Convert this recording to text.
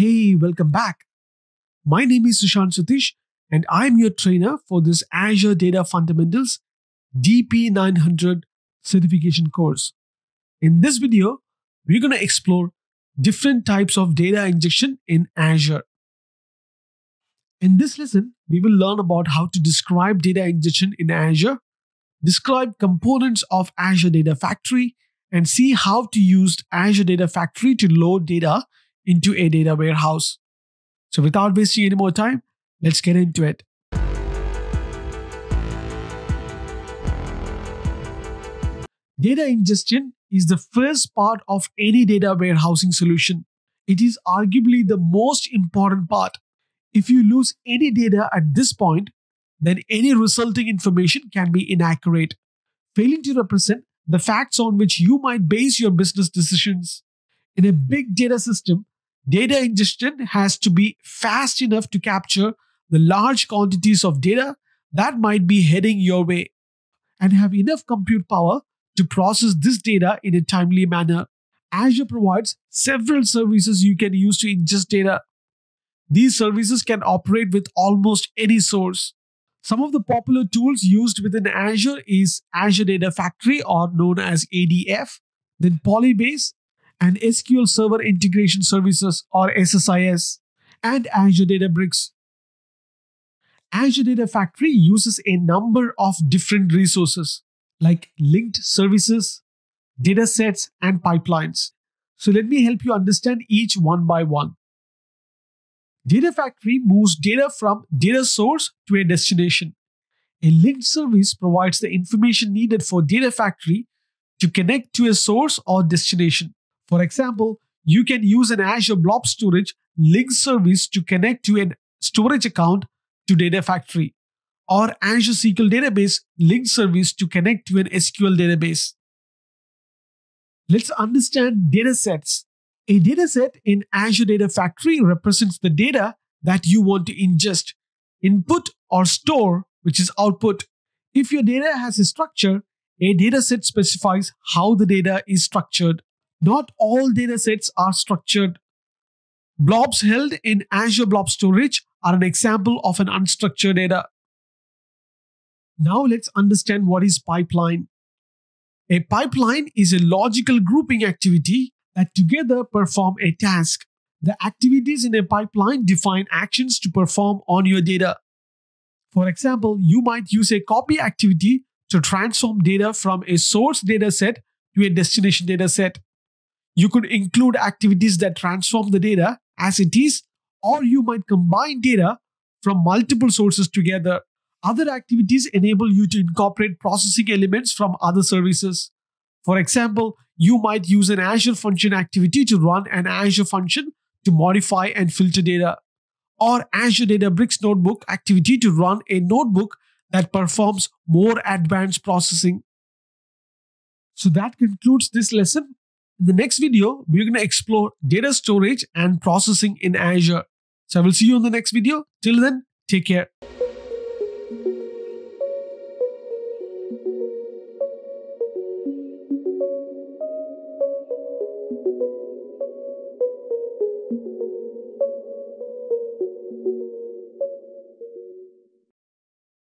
Hey, welcome back. My name is Susanth Sutheesh, and I'm your trainer for this Azure Data Fundamentals DP900 certification course. In this video, we're going to explore different types of data ingestion in Azure. In this lesson, we will learn about how to describe data ingestion in Azure, describe components of Azure Data Factory, and see how to use Azure Data Factory to load data into a data warehouse. So without wasting any more time, let's get into it. Data ingestion is the first part of any data warehousing solution. It is arguably the most important part. If you lose any data at this point, then any resulting information can be inaccurate, failing to represent the facts on which you might base your business decisions. In a big data system, data ingestion has to be fast enough to capture the large quantities of data that might be heading your way and have enough compute power to process this data in a timely manner. Azure provides several services you can use to ingest data. These services can operate with almost any source. Some of the popular tools used within Azure is Azure Data Factory or known as ADF, then Polybase and SQL Server Integration Services or SSIS, and Azure Databricks. Azure Data Factory uses a number of different resources like linked services, datasets, and pipelines. So let me help you understand each one by one. Data Factory moves data from data source to a destination. A linked service provides the information needed for Data Factory to connect to a source or destination. For example, you can use an Azure Blob Storage link service to connect to a storage account to Data Factory or Azure SQL Database link service to connect to an SQL database. Let's understand datasets. A dataset in Azure Data Factory represents the data that you want to ingest, input or store, which is output. If your data has a structure, a dataset specifies how the data is structured. Not all data sets are structured. Blobs held in Azure Blob Storage are an example of an unstructured data. Now let's understand what is pipeline. A pipeline is a logical grouping activity that together perform a task. The activities in a pipeline define actions to perform on your data. For example, you might use a copy activity to transform data from a source dataset to a destination dataset. You could include activities that transform the data as it is, or you might combine data from multiple sources together. Other activities enable you to incorporate processing elements from other services. For example, you might use an Azure function activity to run an Azure function to modify and filter data, or Azure Databricks notebook activity to run a notebook that performs more advanced processing. So that concludes this lesson. In the next video, we're going to explore data storage and processing in Azure. So I will see you in the next video. Till then, take care.